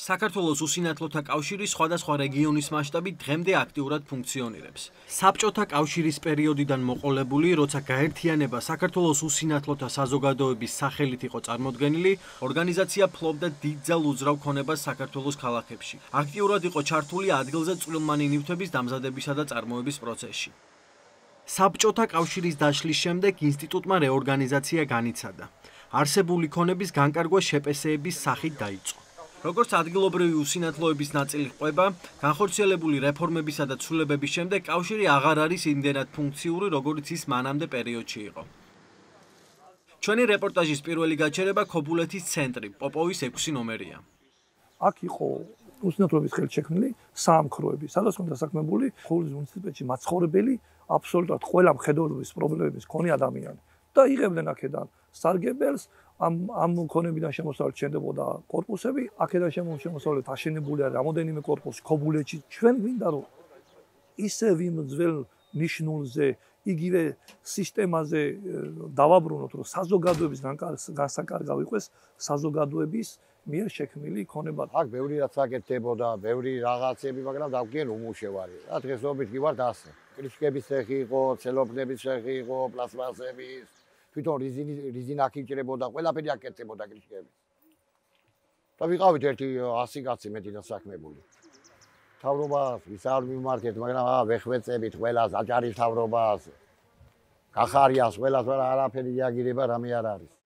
საქართველოს უსინათლოთა კავშირი სხვადასხვა რეგიონის მასშტაბით დღემდე აქტიურად ფუნქციონირებს. საბჭოთა კავშირის პერიოდიდან მოყოლებული, როცა გაერთიანება საქართველოს უსინათლოთა საზოგადოების სახელით იყო წარმოქმნილი, ორგანიზაცია ფლობდა დიდძალ უძრავ ქონებას საქართველოს ქალაქებში. აქტიურად იყო ჩართული ადგილზე წვრილმანი ნივთების დამზადებისა და წარმოების პროცესში. საბჭოთა კავშირის დაშლის შემდეგ ინსტიტუტმა რეორგანიზაცია განიცადა. არსებული ქონების განკარგვა შეპესეების სახით დაიწყო. როგორც ადგილობრივი უსინათლოების ნაწილი ყვება, განხორციელებული რეფორმებისა და ცვლილებების შემდეგ კავშირი აღარ არის იმდენად ფუნქციური, როგორც ის მანამდე პერიოდში იყო. ჩვენი რეპორტაჟის პირველი გაჩერება ქობულეთის ცენტრი, პოპოვის 6 ნომერია. აქ იყო უსინათლოების ხელშექმნილი სამქროები, სადაც უნდა საქმებული ხოლის მუნიციპალიტეტში მაცხოვრებელი აბსოლუტურად ყველა მხედველობის პრობლემების მქონე ადამიანი და იღებდნენ აქედან სარგებელს, ამ ამ ქონებიდან შემოსავლით შენდებოდა корпуსები, აქედან შემოსავლით აშენებულია რამოდენიმე корпуსი ქობულეთში. ჩვენ გვინდა რომ ისევ იმ ძველ ნიშნულზე იგივე სისტემაზე დავაბრუნოთ, რომ საზოგადოების განსაკარგავ იყოს საზოგადოების მიერ შექმნილი ქონება. აქ ბევრი რაც აკეთებოდა, ბევრი რაღაცები, მაგრამ დავგიენ უმუშევარი. რა დღესობით კი ვარ დასე. კრიშკების ცეხი იყო, ცელოფნების ცეხი იყო, პლასმასების თვითონ რიზინი რიზინა აკიჭრებოდა, ყველაფერი აკეთებოდა კრიშკები. და ვიყავით ერთი 100 კაცი მეტი დასაქმებული. თავრობას ვის არ მიმართეთ, მაგრამ აა ვეხვეწებით ყველას, აჭარის თავრობას, კახარიას ყველას, არაფერი იაგირება რამე არ არის.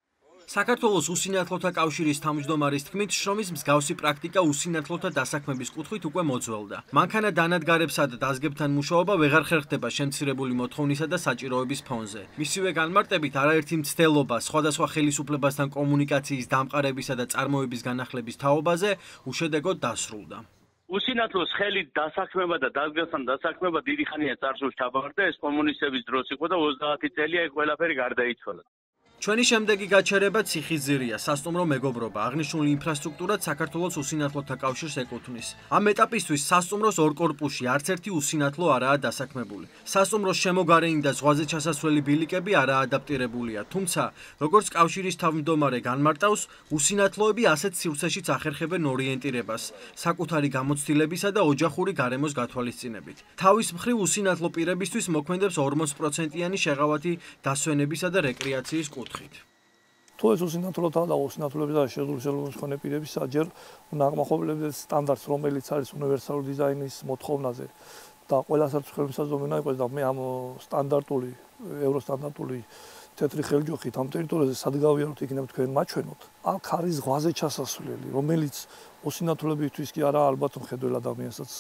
საქართველოს უსინათლოთა კავშირის თავმჯდომარის თქმით, შრომის მსგავსი პრაქტიკა უსინათლოთა დასაქმების კუთხით უკვე მოძველდა. მანქანა დანადგარებსა და დაზგებთან მუშაობა ვეღარ ხერხდება შემცირებული მოთხოვნისა და საჭიროების ფონზე. მისივე განმარტებით, არაერთი მცდელობა სხვადასხვა ხელისუფლებასთან კომუნიკაციის დამყარებისა და წარმოების განახლების თაობაზე უშედეგოდ დასრულდა. უსინათლოს ხელით დასაქმება და დაზგასთან დასაქმება დიდი ხანია წარსულში ჩაბარდა ეს კომუნისტების დროს იყო და 30 წელია ეს ყველაფერი გარდაიცვალა. ჩვენი შემდეგი გაჩერება ციხიზირია, სასტუმრო მეგობრობა, აღნიშნული ინფრასტრუქტურა საქართველოს უსინათლოთა კავშირს ეკუთვნის. ამ ეტაპისთვის სასტუმროს ორ კორპუსში არც ერთი უსინათლო არაა დასაქმებული. სასტუმროს შემოგარენი და ზღვაზე ჩასასვლელი ბილიკები არა ადაპტირებულია, თუმცა, როგორც კავშირის თავმჯდომარე განმარტავს, უსინათლოები ასეთ სივრცეშიც ახერხებენ ორიენტირებას, საკუთარი გამოცდილებისა და ოჯახური გარემოს გათვალისწინებით. თავის მხრივ უსინათლო პირებისთვის მოქმედებს 40%-იანი შეღავათი დასვენებისა და რეკრეაციის კურსი. კუთხით. თუ ეს უსინათლოთა და უსინათლოების და შეძლებს ხონე პირების საჯერ ნაღმახობლების სტანდარტს რომელიც არის უნივერსალური დიზაინის მოთხოვნაზე და ყველა საფრთხემსაზომი უნდა იყოს და მე ამ სტანდარტული ევროსტანდარტული თეთრი ხელჯოხით ამ ტერიტორიაზე სადგავიაროთ იქნებ თქვენ მაჩვენოთ აქ არის ზღვაზე ჩასასვლელი რომელიც უსინათლებისთვის კი არა ალბათ მხედველ ადამიანსაც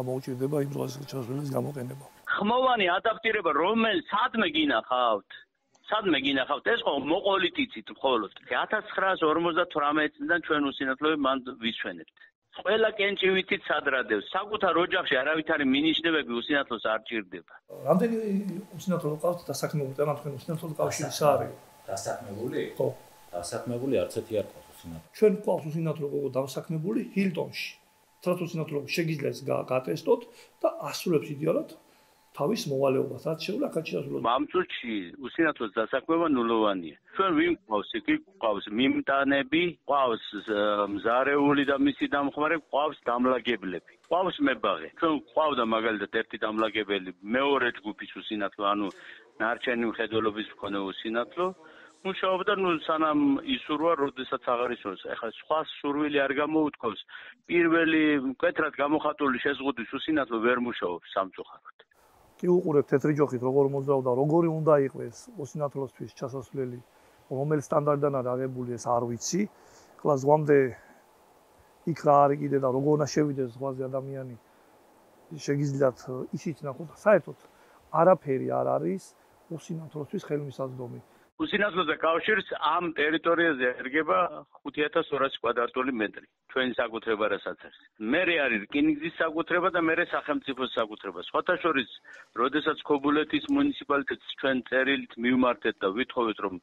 ამოუჭირდება იმ ზღვაზე ჩასვლის გამოყენება ხმოვანი ადაპტირება რომელ სადმე გინახავთ სადმე გინახავთ ეს ხო მოყოლით იცით მხოლოდ 1958 წლიდან ჩვენ უსინათლოები მან ვისვენებთ. ყველა კენჭი ვითით სადრადევს საკუთარ ოჯახში არავითარი მინიშნებები უსინათლოს არ ჭირდება. რამდენი უსინათლო ყავთ? დასაქმებული და თქვენ უსინათლო კავშირი საარი. დასაქმებული? ხო. დასაქმებული არც ერთი არ ყავს უსინათლო ჩვენ ყავს უსინათლო დასაქმებული ჰილტონში. ტრატუსინათლო შეგიძლიათ გატესტოთ და ასრულებს იდეალურად თავის მოვალეობას რაც შეულა კაცი ასრულებს. ამ წუთში უსინათლოს დასაქმება ნულოვანია. ჩვენ ვინ ყავს იქ ყავს მიმტანები, ყავს მზარეული და მისი დამხმარე, ყავს დამლაგებლები. ყავს მებაღე. ჩვენ ყავდა მაგალითად ერთი დამლაგებელი მეორე ჯგუფის უსინათლო, ანუ ნარჩენი მხედველობის მქონე უსინათლო. მუშაობდა ნუ სანამ ისურვა, როდესაც აღარ ისურვს. ეხლა სხვა სურვილი არ გამოუთქოს. პირველი მკვეთრად გამოხატული შეზღუდვის უსინათლო ვერ მუშაობს სამწუხაროდ. კი უყურებ თეთრი ჯოხით როგორ მოძრავდა როგორი უნდა იყოს ოსინათლოსთვის ჩასასვლელი რომელ სტანდარტიდან არის აღებული ეს არ ვიცი. ხლა ზღვამდე იქ რა არის კიდე და როგორ უნდა შევიდეს ზღვაზე ადამიანი? შეგიძლიათ ისიც ნახოთ საერთოდ არაფერი არ არის ოსინათლოსთვის ხელმისაწვდომი უსინათლოზე კავშირს ამ ტერიტორიაზე ერგება 5200 კვადრატული მეტრი. ჩვენი საკუთრება რასაც არის. მერე არის რკინიგზის საკუთრება და მერე სახელმწიფოს საკუთრება. სხვათა შორის, როდესაც ქობულეთის მუნიციპალიტეტს ჩვენ წერილით მივმართეთ და ვითხოვეთ, რომ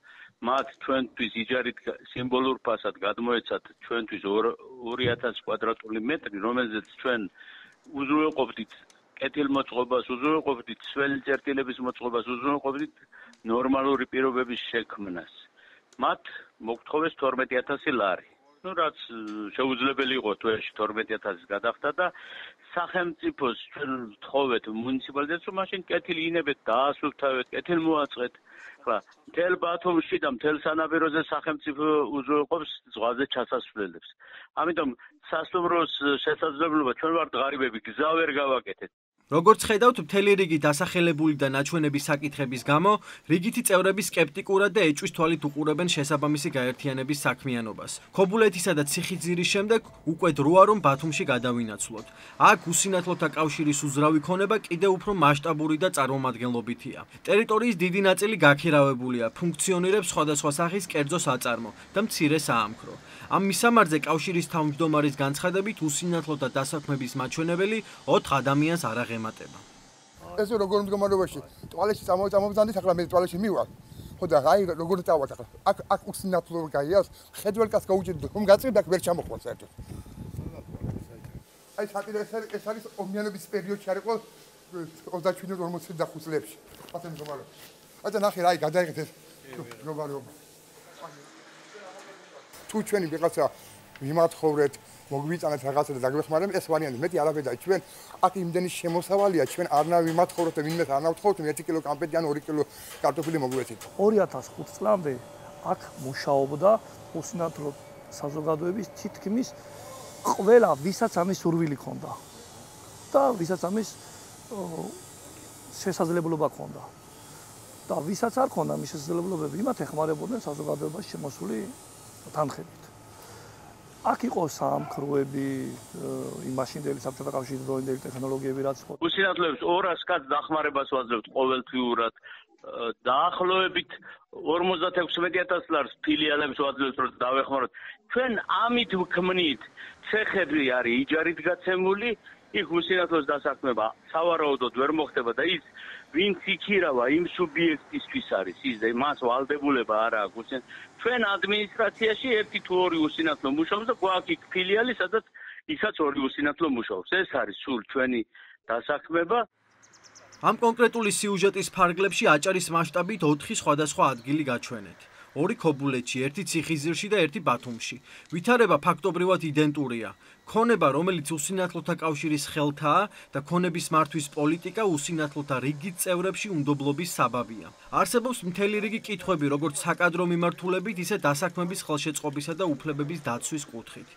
მათ ჩვენთვის იჯარით სიმბოლურ ფასად გადმოეცათ ჩვენთვის 2000 კვადრატული მეტრი, რომელზეც ჩვენ უზრუნველყოფდით კეთილმოწყობას, უზრუნველყოფდით სველი წერტილების მოწყობას, უზრუნველყოფდით ნორმალური პირობების შექმნას. მათ მოგთხოვეს 12000 ლარი. ну რაც შეუძლებელი იყო თვეში 12000-ს გადახდა და სახელმწიფოს ჩვენ თხოვეთ მუნიციპალიტეტს რომ მაშინ კეთილი ინებეთ დაასუფთავეთ, კეთილ მოაწყეთ. ხლა თელ ბათუმში და თელ სანაპიროზე სახელმწიფო უზრუნველყოფს ზღვაზე ჩასასვლელებს. ამიტომ სასტუმროს შესაძლებლობა ჩვენ ვართ ღარიბები გზა ვერ გავაკეთეთ. როგორც ხედავთ, მთელი რიგი დასახელებული და ნაჩვენების საკითხების გამო, რიგითი წევრები სკეპტიკურად და ეჭვის თვალით უყურებენ შესაბამისი გაერთიანების საქმიანობას. ქობულეთისა და ციხიძირის შემდეგ უკვე დროა რომ ბათუმში გადავინაცვლოთ. აქ უსინათლოთა კავშირის უზრავი ქონება კიდევ უფრო მასშტაბური და წარმომადგენლობითია. ტერიტორიის დიდი ნაწილი გაქირავებულია, ფუნქციონირებს სხვადასხვა სახის კერძო საწარმო და მცირე საამქრო. ამ მისამართზე კავშირის თავმჯდომარის განცხადებით უსინათლოთა დასაქმების მაჩვენებელი 4 ადამიანს არ აღემატება. ეს როგორ მდგომარეობაში ტუალეტში წამოვწამობდანდი ახლა მე ტუალეტში მივალ. ხო და აი როგორ წავალ ახლა. აქ აქ უსინათლო გაიას, ხედველ კაც გაუჭირდი რომ გაწევ და ვერ ჩამოხვალ საერთოდ. აი საპირე ეს არის ეს არის ომიანობის პერიოდში არის ყო 37-45 წლებში. ასე მდგომარეობა. აი და ნახე რა აი გადაიღეთ ეს მდგომარეობა. თუ ჩვენი ვიღაცა მიმათხოვრეთ მოგვიწანეთ რაღაცა და დაგვეხმარებთ ეს ვარიანტი მეტი არაფერია. ჩვენ აქ იმდენი შემოსავალია. ჩვენ არნა მიმათხოვროთ და ვინმე არ ნავთხოვთ 1 კილო კამპეტი ან 2 კილო კარტოფილი მოგვეცით 2005 წლამდე აქ მუშაობდა უსინათლო საზოგადოების თითქმის ყველა ვისაც ამის სურვილი ქონდა და ვისაც ამის შესაძლებლობა ქონდა. და ვისაც არ ქონდა მის შესაძლებლობები იმათ ეხმარებოდნენ საზოგადოებაში შემოსული თანხებით. აქ იყო საამქროები, იმაშინდელი საბჭოთა კავშირის დროინდელი ტექნოლოგიები რაც ხო. უსინათლოებს 200 კაც დახმარებას ვაძლევთ ყოველთვიურად. დაახლოებით 56000 ლარს ფილიალებს ვაძლევთ რომ დავეხმაროთ. ჩვენ ამით ვქმნით ცეხები არის იჯარით გაცემული, იქ უსინათლოს დასაქმება სავარაუდოდ ვერ მოხდება და ის ვინც იქირავა იმ სუბიექტისთვის არის ის მას ვალდებულება არ აქვს უსენ ჩვენ ადმინისტრაციაში ერთი თუ ორი უსინათლო მუშაობს და გვაქვს იქ ფილიალი სადაც ისაც ორი უსინათლო მუშაობს ეს არის სულ ჩვენი დასაქმება ამ კონკრეტული სიუჟეტის ფარგლებში აჭარის მასშტაბით 4 სხვადასხვა ადგილი გაჩვენეთ ორი ქობულეთში, ერთი ციხიზირში და ერთი ბათუმში. ვითარება ფაქტობრივად იდენტურია. ქონება, რომელიც უსინათლოთა კავშირის ხელთაა და ქონების მართვის პოლიტიკა უსინათლოთა რიგით წევრებში უნდობლობის საბაბია. არსებობს მთელი რიგი კითხვები, როგორც საკადრო მიმართულებით, ისე დასაქმების ხელშეწყობისა და უფლებების დაცვის კუთხით.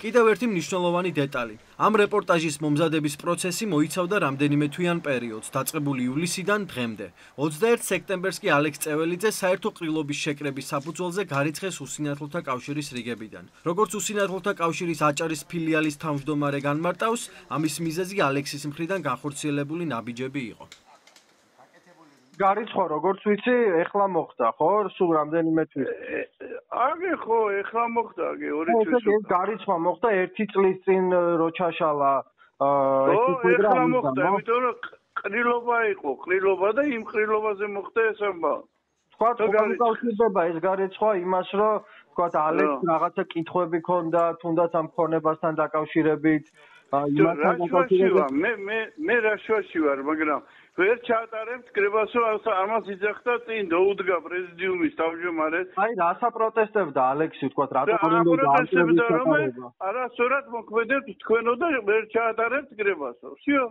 კიდევ ერთი მნიშვნელოვანი დეტალი. ამ რეპორტაჟის მომზადების პროცესი მოიცავდა რამდენიმე თვიან პერიოდს, დაწყებული ივლისიდან დღემდე. 21 სექტემბერს კი ალექს წეველიძე საერთო ყრილობის შეკრების საფუძველზე გარიცხეს უსინათლოთა კავშირის რიგებიდან. როგორც უსინათლოთა კავშირის აჭარის ფილიალის თავმჯდომარე განმარტავს, ამის მიზეზი ალექსის მხრიდან განხორციელებული ნაბიჯები იყო. გარიცხვა როგორც ვიცი, ეხლა მოხდა, ხო? სულ რამდენიმე თვის. აგი ხო, ეხლა მოხდა, აგი ორი თვის. ეს გარიცხვა მოხდა 1 წლის წინ რო ჩაშალა აა ეს პროგრამა მოხდა, იმიტომ რომ ყრილობა იყო, ყრილობა და იმ ყრილობაზე მოხდა ეს ამბავი. თქვა თქო ეს გარეცხვა იმას რომ თქვა ალექს რაღაცა კითხვები ქონდა თუნდაც ამ ქონებასთან დაკავშირებით იმასთან დაკავშირებით მე მე მე რაშვაში ვარ მაგრამ ვერ ჩატარებ კრებას რომ ამას იძახდა წინ დაუდგა პრეზიდიუმის თავმჯდომარე აი რასა პროტესტებდა ალექსი თქვა რატო კონდო არა სწორად მოქმედებთ თქვენო და ვერ ჩატარებ კრებას всё